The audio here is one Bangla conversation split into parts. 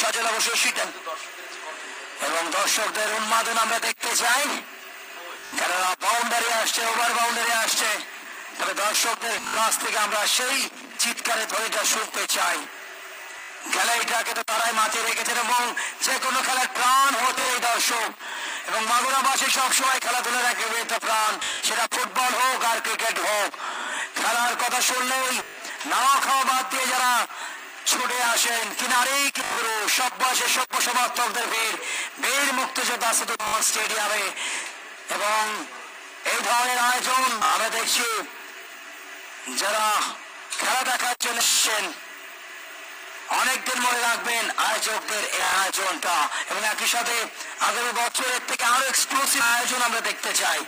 সজল অবশ্যই শিটেন এবং দর্শকদের উন্মাদন আমরা দেখতে চাই। কেননা বাউন্ডারি আসছে ওভার বাউন্ডারি আসছে, তবে দর্শকদের কাছ থেকে আমরা সেই চিৎকারে ধ্বনিটা শুনতে চাই। খেলাটাকে তো তারাই মাথায় রেখেছেন এবং যে কোনো খেলার প্রাণ হতে এই দর্শক। এবং মাগুরাবাসী সবসময় খেলাধুলা রাখবে এটা প্রাণ। সেটা ফুটবল হোক আর ক্রিকেট হোক। খেলার কথা শুনলেই নাওয়া খাওয়া বাদ দিয়ে যারা ছুটে আসেন কিনারেই কিন্তু সব বয়সে, সভ্য সমর্থকদের ভিড়। বীর মুক্তিযোদ্ধা সিদ্ধুমান স্টেডিয়ামে। এবং এই ধরনের আয়োজন আমরা দেখছি যারা খেলা দেখার জন্য এসেছেন। অনেকদিন মনে রাখবেন আয়োজকদের এই আয়োজনটা। এবং একই সাথে আগামী বছরের থেকে আরও এক্সক্লুসিভ আয়োজন আমরা দেখতে চাই।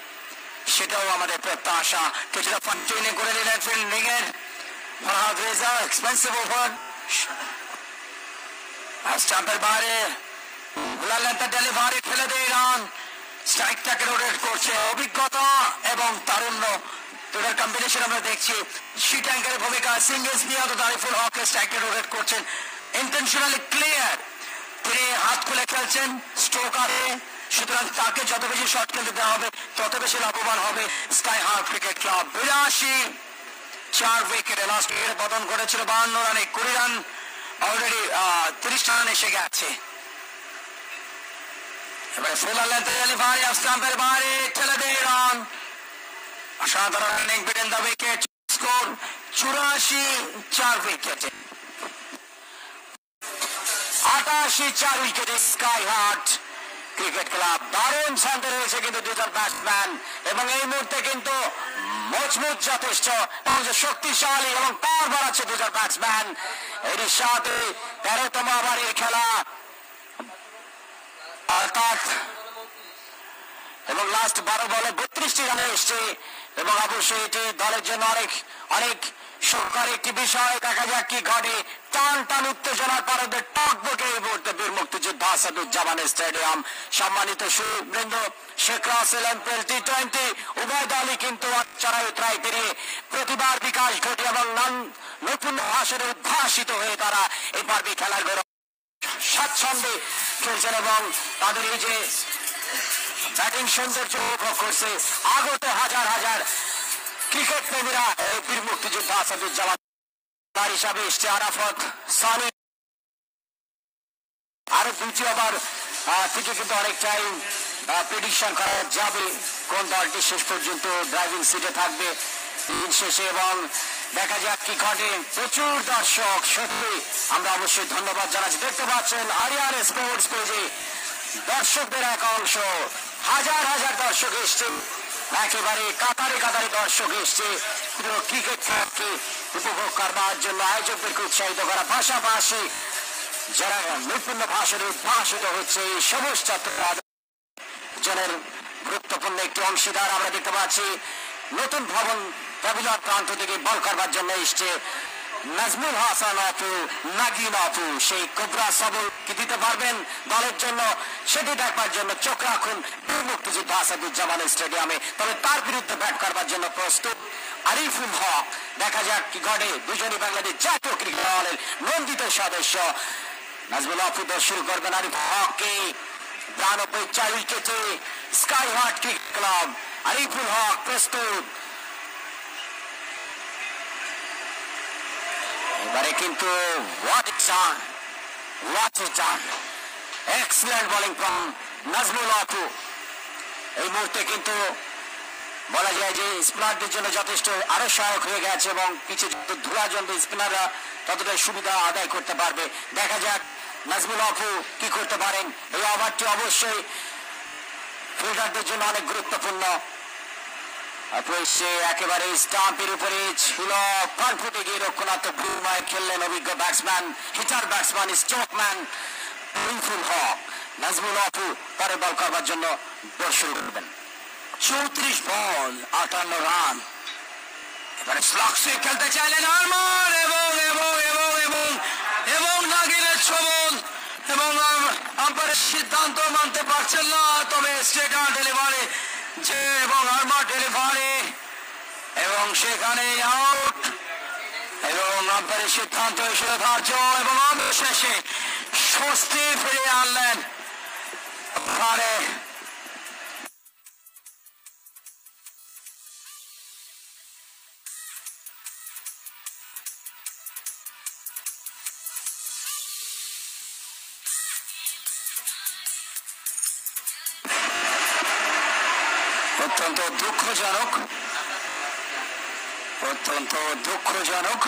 সেটাও আমাদের প্রত্যাশা। কিছুটা ফান্ড করে নিলেন ফিল্ডিং এর ফরহাদ রেজা এক্সপেন্সিভ ওভার স্টাম্পের বাইরে বুলালেন ডেলিভারি ফেলে দিয়ে রান স্ট্রাইকটাকে রোটেট করছে। অভিজ্ঞতা এবং তারুণ্য দুটার কম্বিনেশন আমরা দেখছি। শি ট্যাঙ্কের ভূমিকা সিঙ্গেলস নিয়ে অত দাঁড়িয়ে হকে স্ট্রাইকটা রোটেট করছেন। ইন্টেনশনালি ক্লিয়ার তিনি হাত খুলে খেলছেন স্ট্রোক আরে। সুতরাং তাকে যত বেশি শট খেলতে দেওয়া হবে, তত বেশি লাভবান হবে স্কাই হার্ট ক্রিকেট ক্লাব বিরাশি। চার উইকেটে লাস্ট উইকেটে পতন করেছিল বাহান্ন রানে। কুড়ি রান অলরেডি তিরিশ রান এসে গেছে। এবারে ঠেলে দেয় রান অসাধারণ running beaten the wicket score চুরাশি চার উইকেটে আটাশি চার উইকেটে স্কাই হার্ট ক্রিকেট ক্লাব দারুণ শান্ত রয়েছে কিন্তু দুজন ব্যাটসম্যান এবং এই মুহূর্তে কিন্তু মজবুত যথেষ্ট। শক্তিশালী এবং পাওয়ার বাড়াচ্ছে দুজন ব্যাটসম্যান এরই সাথে তেরোতম এই খেলা। অর্থাৎ এবং লাস্ট বারো বলে বত্রিশটি রানে এসছে। এবং অবশ্যই এটি দলের জন্য অনেক অনেক সরকার একটি বিষয় দেখা যাক কি ঘটে। টান টান উত্তেজনার কারণে টক বকে এই মুহূর্তে বীর মুক্তিযোদ্ধা আসাদুজ্জামানের স্টেডিয়াম। সম্মানিত সুবৃন্দ, Sheikh Russel MPL T twenty উভয় দলই কিন্তু চড়াই উতরাই পেরিয়ে প্রতিবার বিকাশ ঘটে এবং নতুন আসরে উদ্ভাসিত হয়ে তারা এই পারবি খেলার গৌরব স্বাচ্ছন্দ্যে খেলছেন এবং তাদের এই যে ব্যাটিং সৌন্দর্য উপভোগ করছে, আগত হাজার হাজার ক্রিকেট প্রেমীরা বীর মুক্তিযোদ্ধা আসাদুজ্জামান তার হিসাবে এসছে আরাফত সানি। আরও দ্বিতীয়বার থেকে কিন্তু অনেকটাই প্রেডিকশন করা যাবে কোন দলটি শেষ পর্যন্ত ড্রাইভিং সিটে থাকবে দিন শেষে। এবং দেখা যাক কি ঘটে। প্রচুর দর্শক, সত্যি আমরা অবশ্যই ধন্যবাদ জানাচ্ছি। দেখতে পাচ্ছেন আরিয়ার স্পোর্টস পেজে দর্শকদের এক অংশ। হাজার হাজার দর্শক এসছে। একেবারে কাতারে কাতারে দর্শক এসছে। ক্রিকেট খেলাকে উপভোগ করবার জন্য আয়োজকদেরকে উৎসাহিত করা পাশাপাশি যারা নৈপুণ্য ভাষণে উদ্ভাসিত হচ্ছে, এই সবুজ জনের গুরুত্বপূর্ণ একটি অংশীদার আমরা দেখতে পাচ্ছি। নতুন ভবন প্রান্ত থেকে বল করবার জন্য এসছে। নাজমুল হাসান আপু নাগিন আপু, সেই কোবরা সবল কি দিতে পারবেন দলের জন্য? সেটি দেখবার জন্য চোখ রাখুন। মুক্তিযুদ্ধ আসাদুজ্জামান স্টেডিয়ামে। তবে তার বিরুদ্ধে ব্যাট করবার জন্য প্রস্তুত আরিফুল হক। দেখা যাক কি ঘটে। দুজনই বাংলাদেশ জাতীয় ক্রিকেট দলের নন্দিত সদস্য। নাজমুল আপু দল শুরু করবেন আরিফ হককে। বিরানব্বই চার উইকেটে sky heart cricket club. Ariful Haq প্রস্তুত। এবারে কিন্তু হোয়াট বোলিং ফ্রম নাজমুল আপু এই মুহূর্তে কিন্তু বলা যায় যে স্পিনারদের জন্য যথেষ্ট আরও সহায়ক হয়ে গেছে এবং পিছে যত ধুলা স্পিনাররা ততটাই সুবিধা আদায় করতে পারবে। দেখা যাক নাজমুল আপু কি করতে পারেন। এই ওভারটি অবশ্যই ফিল্ডারদের জন্য অনেক গুরুত্বপূর্ণ। অবশ্যই একেবারে স্টাম্পের উপরে ছিল। পান ফুটে গিয়ে রক্ষণাত্মক ভূমিকায় খেললেন অভিজ্ঞ ব্যাটসম্যান হিটার ব্যাটসম্যান স্ট্রোকম্যান ফুল হক নাজমুল আপু পরে বল করবার জন্য শুরু করবেন চৌত্রিশ বল আটান্ন রান এবারে স্লক্সে খেলতে চাইলেন আরমান এবং এবং এবং এবং এবং নাগিনের ছবল। এবং আম্পায়ারের সিদ্ধান্ত মানতে পারছেন না, তবে স্টেটার ডেলিভারি এবং আর্মার ডেলিভারি এবং সেখানে আউট এবং আম্পায়ারের সিদ্ধান্ত হিসেবে ধার্য এবং অবশেষে স্বস্তি ফিরিয়ে আনলেন অত্যন্ত দুঃখজনক অত্যন্ত দুঃখজনক